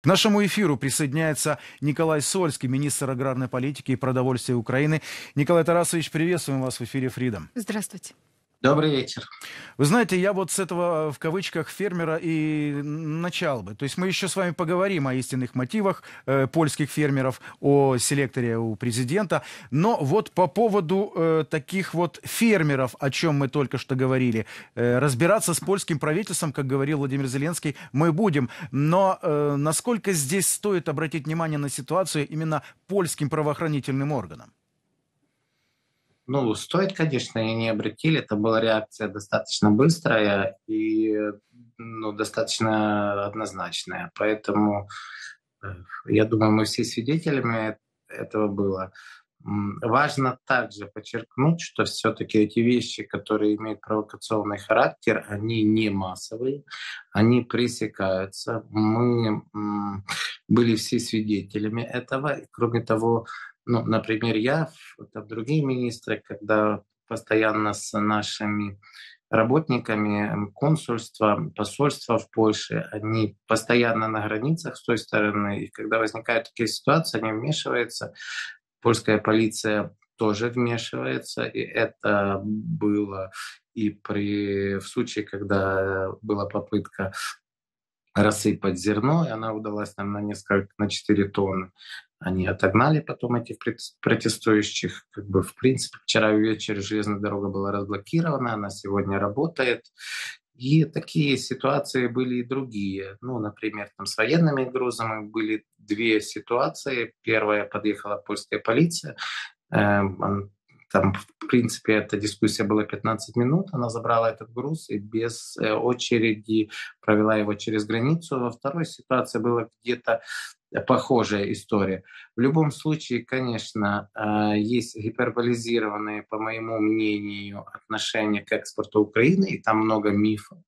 К нашему эфиру присоединяется Николай Сольский, министр аграрной политики и продовольствия Украины. Николай Тарасович, приветствуем вас в эфире «Фридом». Здравствуйте. Добрый вечер. Вы знаете, я вот с этого, в кавычках, фермера и начал бы. То есть мы еще с вами поговорим о истинных мотивах э, польских фермеров, о селекторе у президента. Но вот по поводу э, таких вот фермеров, о чем мы только что говорили, э, разбираться с польским правительством, как говорил Владимир Зеленский, мы будем. Но э, насколько здесь стоит обратить внимание на ситуацию именно польским правоохранительным органам? Ну, стоит, конечно, и не обратили. Это была реакция достаточно быстрая и ну, достаточно однозначная. Поэтому, э, я думаю, мы все свидетелями этого было. Важно также подчеркнуть, что все-таки эти вещи, которые имеют провокационный характер, они не массовые, они пресекаются. Мы были все свидетелями этого. Кроме того, ну, например, я, там другие министры, когда постоянно с нашими работниками консульства, посольства в Польше, они постоянно на границах с той стороны, и когда возникают такие ситуации, они вмешиваются. Польская полиция тоже вмешивается, и это было и при, в случае, когда была попытка рассыпать зерно, и она удалась нам на несколько, на 4 тонны. Они отогнали потом этих протестующих. Как бы, в принципе, вчера вечером железная дорога была разблокирована, она сегодня работает. И такие ситуации были и другие. Ну, например, там с военными грузами были две ситуации. Первая подъехала польская полиция. Эм, там, в принципе, эта дискуссия была 15 минут. Она забрала этот груз и без э, очереди провела его через границу. Во второй ситуации было где-то похожая история. В любом случае, конечно, э, есть гиперболизированные, по моему мнению, отношения к экспорту Украины, и там много мифов.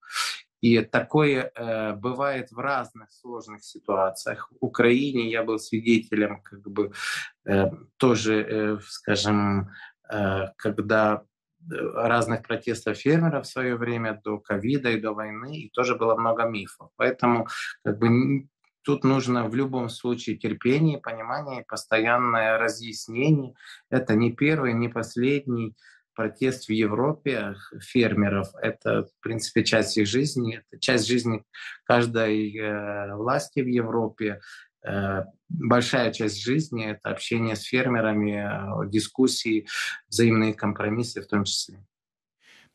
И такое э, бывает в разных сложных ситуациях. В Украине я был свидетелем, как бы э, тоже, э, скажем, э, когда э, разных протестов фермеров в свое время до ковида и до войны, и тоже было много мифов. Поэтому как бы Тут нужно в любом случае терпение, понимание, постоянное разъяснение. Это не первый, не последний протест в Европе фермеров. Это, в принципе, часть их жизни. Это часть жизни каждой э, власти в Европе. Э, большая часть жизни — это общение с фермерами, э, дискуссии, взаимные компромиссы в том числе.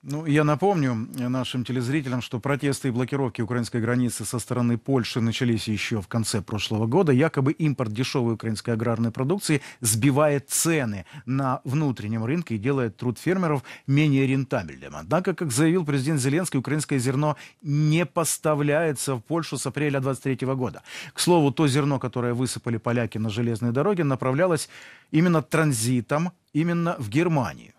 Ну, я напомню нашим телезрителям, что протесты и блокировки украинской границы со стороны Польши начались еще в конце прошлого года. Якобы импорт дешевой украинской аграрной продукции сбивает цены на внутреннем рынке и делает труд фермеров менее рентабельным. Однако, как заявил президент Зеленский, украинское зерно не поставляется в Польшу с апреля 2023 года. К слову, то зерно, которое высыпали поляки на железной дороге, направлялось именно транзитом, именно в Германию.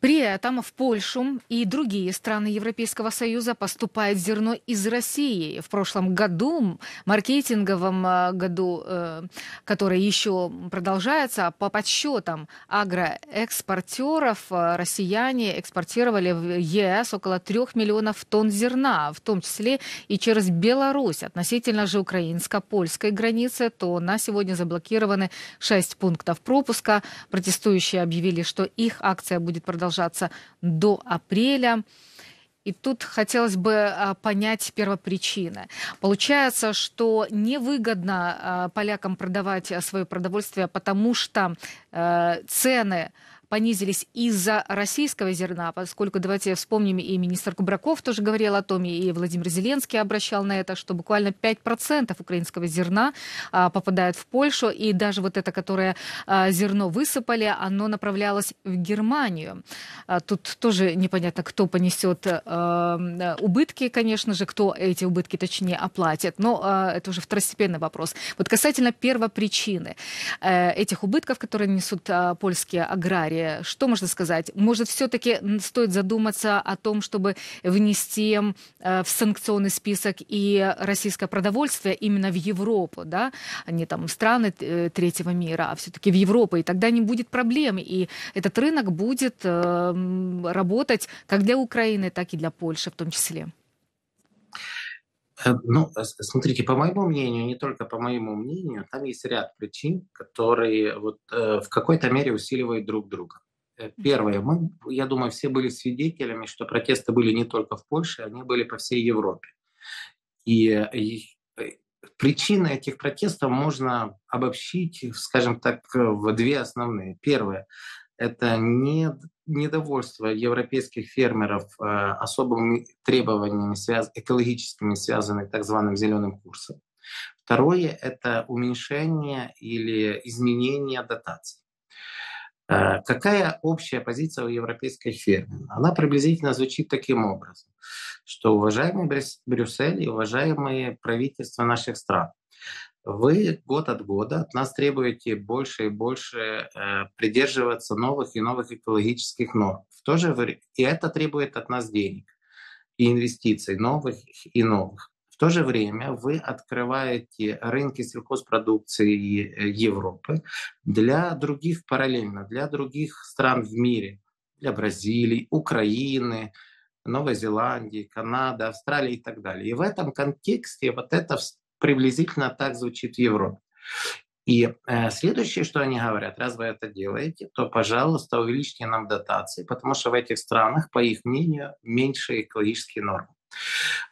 При этом в Польшу и другие страны Европейского Союза поступает зерно из России. В прошлом году, маркетинговом э, году, э, который еще продолжается, по подсчетам агроэкспортеров, э, россияне экспортировали в ЕС около 3 миллионов тонн зерна, в том числе и через Беларусь. Относительно же украинско-польской границы, то на сегодня заблокированы 6 пунктов пропуска. Протестующие объявили, что их акция будет продолжаться продолжаться до апреля. И тут хотелось бы а, понять первопричины. Получается, что невыгодно а, полякам продавать свое продовольствие, потому что э, цены понизились из-за российского зерна, поскольку, давайте вспомним, и министр Кубраков тоже говорил о том, и Владимир Зеленский обращал на это, что буквально 5% украинского зерна а, попадает в Польшу, и даже вот это, которое а, зерно высыпали, оно направлялось в Германию. А, тут тоже непонятно, кто понесет а, убытки, конечно же, кто эти убытки, точнее, оплатит, но а, это уже второстепенный вопрос. Вот касательно первопричины а, этих убытков, которые несут а, польские аграрии, что можно сказать? Может, все-таки стоит задуматься о том, чтобы внести э, в санкционный список и российское продовольствие именно в Европу, да, а не там страны э, третьего мира, а все-таки в Европу, и тогда не будет проблем, и этот рынок будет э, работать как для Украины, так и для Польши в том числе. Э, ну, смотрите, по моему мнению, не только по моему мнению, там есть ряд причин, которые вот, э, в какой-то мере усиливают друг друга. Э, первое, мы, я думаю, все были свидетелями, что протесты были не только в Польше, они были по всей Европе. И, и причины этих протестов можно обобщить, скажем так, в две основные. Первое – это не, недовольство европейских фермеров э, особыми требованиями связ, экологическими, связанными так званым зеленым курсом. Второе – это уменьшение или изменение дотаций. Э, какая общая позиция у европейской фермы? Она приблизительно звучит таким образом, что уважаемый Брюссель и уважаемые правительства наших стран, вы год от года от нас требуете больше и больше э, придерживаться новых и новых экологических норм. В то же и это требует от нас денег и инвестиций новых и новых. В то же время вы открываете рынки сельхозпродукции э, Европы для других параллельно, для других стран в мире, для Бразилии, Украины, Новой Зеландии, Канады, Австралии и так далее. И в этом контексте вот это приблизительно так звучит в Европе. И э, следующее, что они говорят, раз вы это делаете, то, пожалуйста, увеличьте нам дотации, потому что в этих странах, по их мнению, меньше экологические нормы.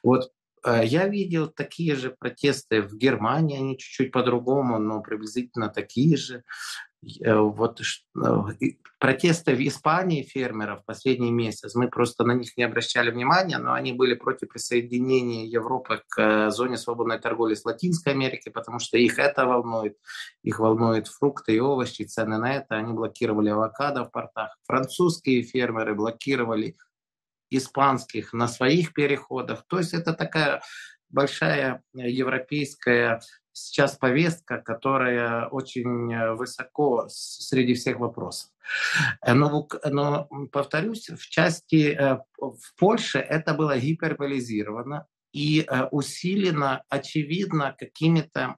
Вот Э, я видел такие же протесты в Германии, они чуть-чуть по-другому, но приблизительно такие же. Э, вот э, протесты в Испании фермеров последний месяц, мы просто на них не обращали внимания, но они были против присоединения Европы к зоне свободной торговли с Латинской Америкой, потому что их это волнует, их волнуют фрукты и овощи, цены на это, они блокировали авокадо в портах. Французские фермеры блокировали испанских на своих переходах. То есть это такая большая европейская сейчас повестка, которая очень высоко среди всех вопросов. Но, но повторюсь, в части э, в Польше это было гиперболизировано и э, усилено, очевидно, какими-то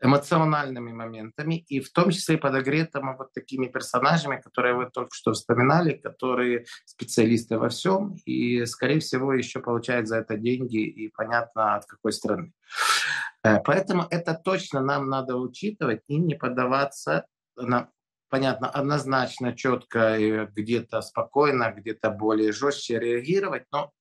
эмоциональными моментами, и в том числе подогретым вот такими персонажами, которые вы только что вспоминали, которые специалисты во всем, и, скорее всего, еще получают за это деньги, и понятно, от какой страны. Э, поэтому это точно нам надо учитывать и не поддаваться на понятно, однозначно, четко, где-то спокойно, где-то более жестче реагировать, но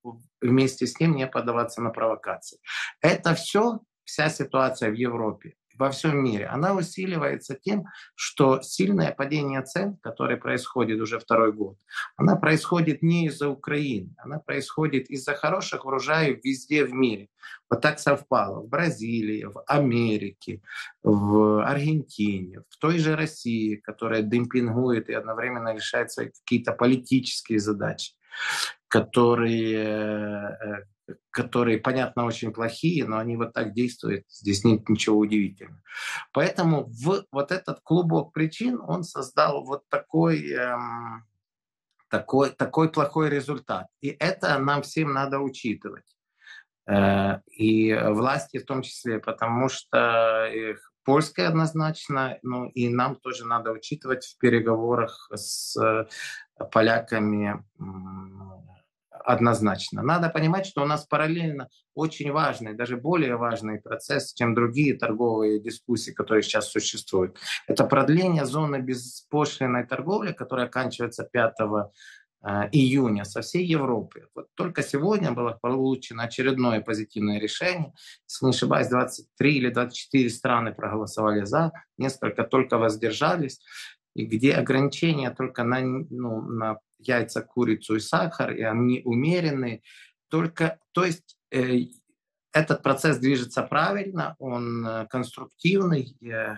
вместе с ним не поддаваться на провокации. Это все, вся ситуация в Европе, во всем мире, она усиливается тем, что сильное падение цен, которое происходит уже второй год, она происходит не из-за Украины, она происходит из-за хороших урожаев везде в мире. Вот так совпало в Бразилии, в Америке, в Аргентине, в той же России, которая демпингует и одновременно решает свои какие-то политические задачи которые э, которые, понятно, очень плохие, но они вот так действуют, здесь нет ничего удивительного. Поэтому в вот этот клубок причин он создал вот такой, эм, такой, такой плохой результат. И это нам всем надо учитывать. Э, и власти в том числе, потому что их польская однозначно, ну и нам тоже надо учитывать в переговорах с поляками однозначно. Надо понимать, что у нас параллельно очень важный, даже более важный процесс, чем другие торговые дискуссии, которые сейчас существуют. Это продление зоны беспошлиной торговли, которая оканчивается 5 э, июня со всей Европы. Вот только сегодня было получено очередное позитивное решение. Если не ошибаюсь, 23 или 24 страны проголосовали за, несколько только воздержались и где ограничения только на, ну, на яйца, курицу и сахар, и они умеренные. Только, то есть э, этот процесс движется правильно, он э, конструктивный, э,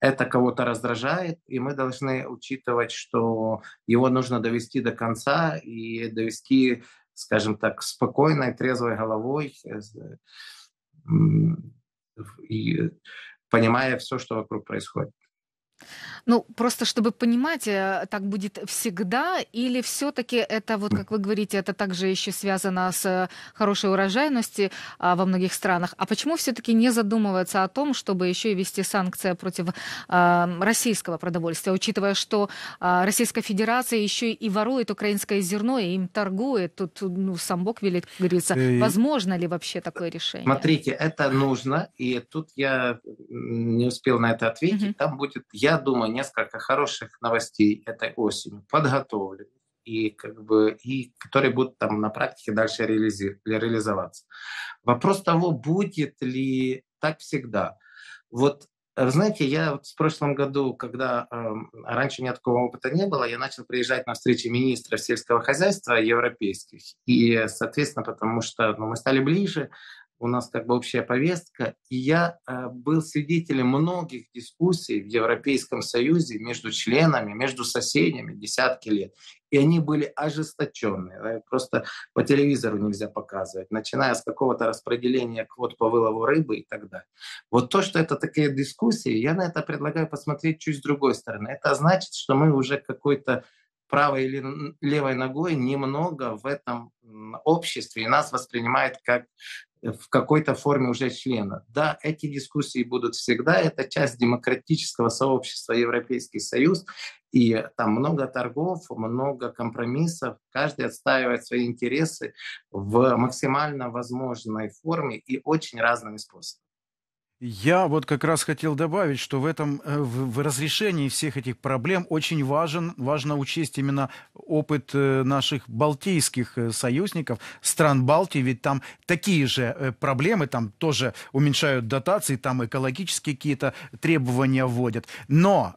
это кого-то раздражает, и мы должны учитывать, что его нужно довести до конца и довести, скажем так, спокойной, трезвой головой, э, и понимая все, что вокруг происходит. Ну, просто чтобы понимать, э, так будет всегда, или все-таки это, вот как вы говорите, это также еще связано с э, хорошей урожайностью а, во многих странах. А почему все-таки не задумываться о том, чтобы еще и вести санкции против а, российского продовольствия, учитывая, что а, Российская Федерация еще и ворует украинское зерно и им торгует? Тут ну, сам Бог велит, как говорится, Э, возможно ли вообще такое решение? Смотрите, это нужно, и тут я не успел на это ответить. Мгм. Там будет, я думаю, несколько хороших новостей этой осенью, подготовленных, и как бы и которые будут там на практике дальше реализи- реализоваться. Вопрос того, будет ли так всегда. Вот э, знаете, я вот в прошлом году, когда эм, раньше у меня такого опыта не было, я начал приезжать на встречи министров сельского хозяйства европейских. И, соответственно, потому что ну, мы стали ближе, у нас как бы общая повестка, и я э, был свидетелем многих дискуссий в Европейском Союзе между членами, между соседями десятки лет. И они были ожесточенные. Просто по телевизору нельзя показывать, начиная с какого-то распределения квот по вылову рыбы и так далее. Вот то, что это такие дискуссии, я на это предлагаю посмотреть чуть с другой стороны. Это значит, что мы уже какой-то правой или левой ногой немного в этом обществе, и нас воспринимают как э, в какой-то форме уже члена. Да, эти дискуссии будут всегда, это часть демократического сообщества Европейский Союз, и там много торгов, много компромиссов, каждый отстаивает свои интересы в максимально возможной форме и очень разными способами. Я вот как раз хотел добавить, что в этом э, в, в разрешении всех этих проблем очень важен, важно учесть именно опыт э, наших балтийских э, союзников, стран Балтии, ведь там такие же проблемы, там тоже уменьшают дотации, там экологические какие-то требования вводят. Но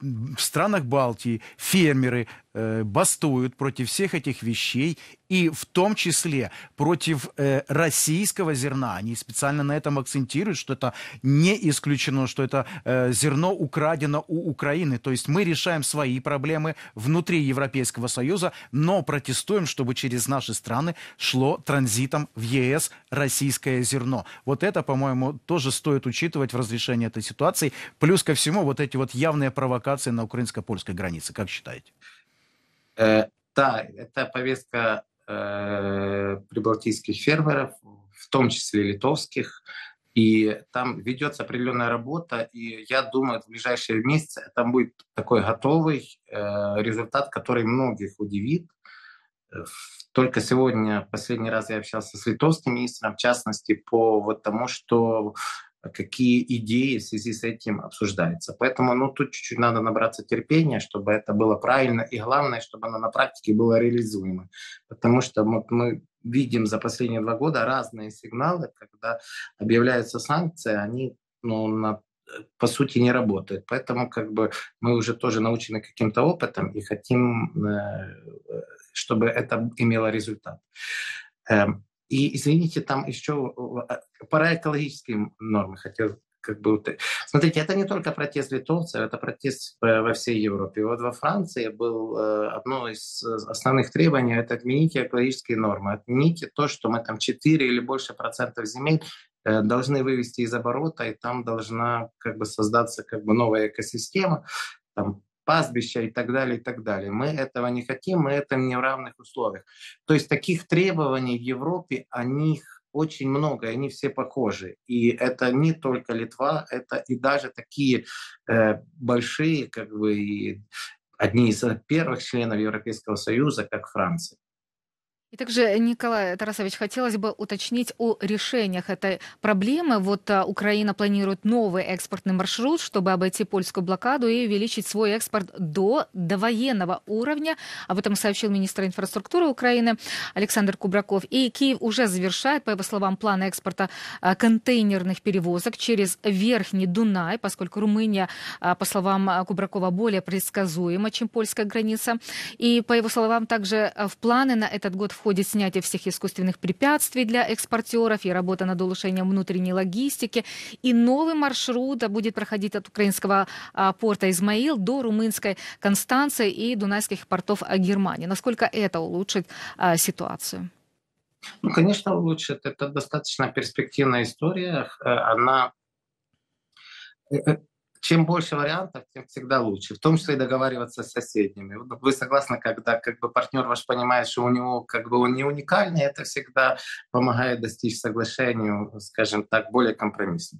в странах Балтии фермеры бастуют против всех этих вещей, и в том числе против э, российского зерна. Они специально на этом акцентируют, что это не исключено, что это э, зерно украдено у Украины. То есть мы решаем свои проблемы внутри Европейского Союза, но протестуем, чтобы через наши страны шло транзитом в ЕС российское зерно. Вот это, по-моему, тоже стоит учитывать в разрешении этой ситуации. Плюс ко всему вот эти вот явные провокации на украинско-польской границе. Как считаете? Э, да, это повестка э, прибалтийских фермеров, в том числе литовских, и там ведется определенная работа, и я думаю, в ближайшие месяцы там будет такой готовый э, результат, который многих удивит. Э, Только сегодня, последний раз я общался с литовским министром, в частности, по вот тому, что какие идеи в связи с этим обсуждаются. Поэтому ну, тут чуть-чуть надо набраться терпения, чтобы это было правильно, и главное, чтобы оно на практике было реализуемо. Потому что мы, мы видим за последние два года разные сигналы, когда объявляются санкции, они ну, на, по сути не работают. Поэтому как бы мы уже тоже научены каким-то опытом и хотим, э, чтобы это имело результат. И, извините, там еще про экологические нормы хотел как бы... Смотрите, это не только протест литовцев, это протест во всей Европе. Вот во Франции был одно из основных требований, это отмените экологические нормы. Отмените то, что мы там 4 или больше процентов земель должны вывести из оборота, и там должна как бы создаться как бы новая экосистема, там пастбища и так далее, и так далее. Мы этого не хотим, мы это не в равных условиях. То есть таких требований в Европе, о них очень много, они все похожи. И это не только Литва, это и даже такие э, большие, как бы, одни из первых членов Европейского Союза, как Франция. И также, Николай Тарасович, хотелось бы уточнить о решениях этой проблемы. Вот а, Украина планирует новый экспортный маршрут, чтобы обойти польскую блокаду и увеличить свой экспорт до довоенного уровня. Об этом сообщил министр инфраструктуры Украины Александр Кубраков. И Киев уже завершает, по его словам, план экспорта а, контейнерных перевозок через Верхний Дунай, поскольку Румыния, а, по словам Кубракова, более предсказуема, чем польская граница. И, по его словам, также в планы на этот год входит снятие всех искусственных препятствий для экспортеров и работа над улучшением внутренней логистики. И новый маршрут будет проходить от украинского порта Измаил до румынской Констанции и дунайских портов Германии. Насколько это улучшит ситуацию? Ну, конечно, улучшит. Это достаточно перспективная история. Она чем больше вариантов, тем всегда лучше. В том числе и договариваться с соседними. Вы согласны, когда как бы партнер ваш понимает, что у него как бы он не уникальный, это всегда помогает достичь соглашению, скажем так, более компромиссно.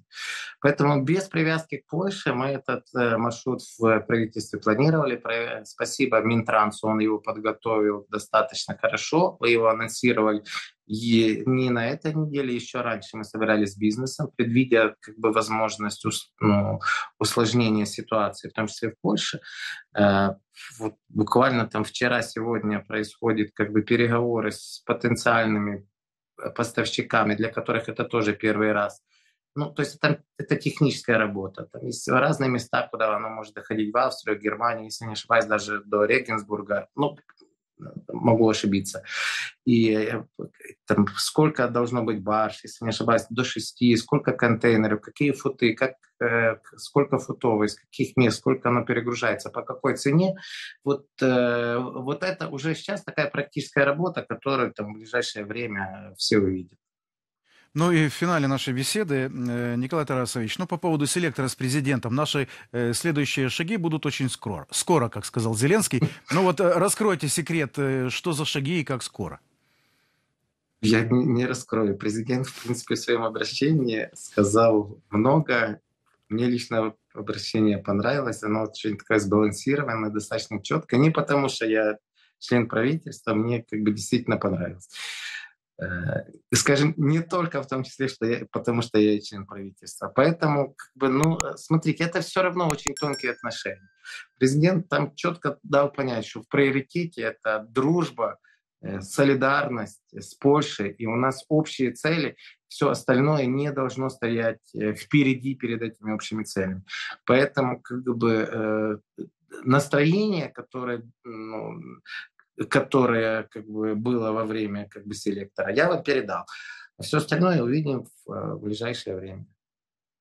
Поэтому без привязки к Польше мы этот э, маршрут в правительстве планировали. Спасибо Минтрансу, он его подготовил достаточно хорошо. Вы его анонсировали и не на этой неделе, еще раньше мы собирались с бизнесом, предвидя как бы возможность ну, усложнения ситуации, в том числе в Польше. Э, вот буквально там вчера-сегодня происходят как бы переговоры с потенциальными поставщиками, для которых это тоже первый раз. Ну, то есть это, это техническая работа. Там есть разные места, куда оно может доходить в Австрию, Германию, если не ошибаюсь, даже до Регенсбурга. Ну, могу ошибиться. И э, там, сколько должно быть барж, если не ошибаюсь, до шести, сколько контейнеров, какие футы, как, э, сколько футов, из каких мест, сколько оно перегружается, по какой цене. Вот, э, вот это уже сейчас такая практическая работа, которую там, в ближайшее время все увидят. Ну и в финале нашей беседы, э, Николай Тарасович, ну по поводу селектора с президентом, наши э, следующие шаги будут очень скоро, скоро, как сказал Зеленский. Ну вот э, раскройте секрет, что за шаги и как скоро. Я не раскрою. Президент, в принципе, в своем обращении сказал много. Мне лично обращение понравилось. Оно очень такое сбалансированное, достаточно четко. Не потому, что я член правительства, мне как бы действительно понравилось. Э, скажем, не только в том числе, что я, потому что я член правительства. Поэтому, как бы, ну, э, смотрите, это все равно очень тонкие отношения. Президент там четко дал понять, что в приоритете это дружба, э, солидарность с Польшей, и у нас общие цели, все остальное не должно стоять впереди перед этими общими целями. Поэтому как бы настроение, которое ну, которое как бы было во время как бы селектора, я вот передал. А все остальное увидим в, э, в ближайшее время.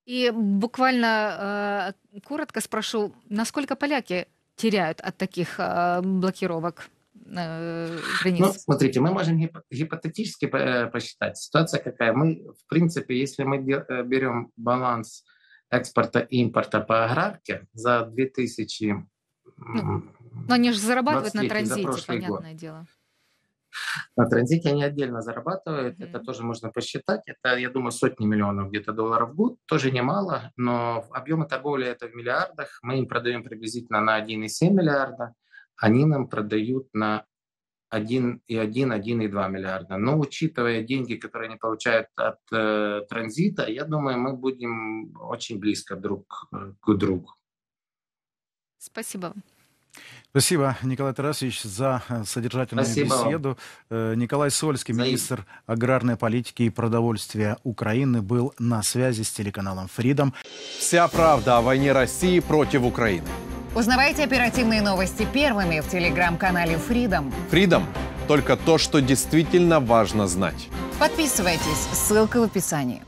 И буквально э, коротко спрошу, насколько поляки теряют от таких э, блокировок э, границ? Ну, смотрите, мы можем гипотетически э, посчитать. Ситуация какая? Мы, в принципе, если мы берем баланс экспорта и импорта по аграрке за 2000 ну, но они же зарабатывают на транзите, понятное год. дело. На транзите они отдельно зарабатывают, mm-hmm. это тоже можно посчитать. Это, я думаю, сотни миллионов где-то долларов в год, тоже немало, но объемы торговли это в миллиардах. Мы им продаем приблизительно на 1,7 миллиарда, они нам продают на 1,1, 1,2 миллиарда. Но учитывая деньги, которые они получают от э, транзита, я думаю, мы будем очень близко друг к другу. Спасибо. Спасибо, Николай Тарасович, за э, содержательную Спасибо беседу. Вам. Э, Николай Сольский, министр аграрной политики и продовольствия Украины, был на связи с телеканалом Freedom. Вся правда о войне России против Украины. Узнавайте оперативные новости первыми в телеграм-канале Freedom. Freedom – только то, что действительно важно знать. Подписывайтесь, ссылка в описании.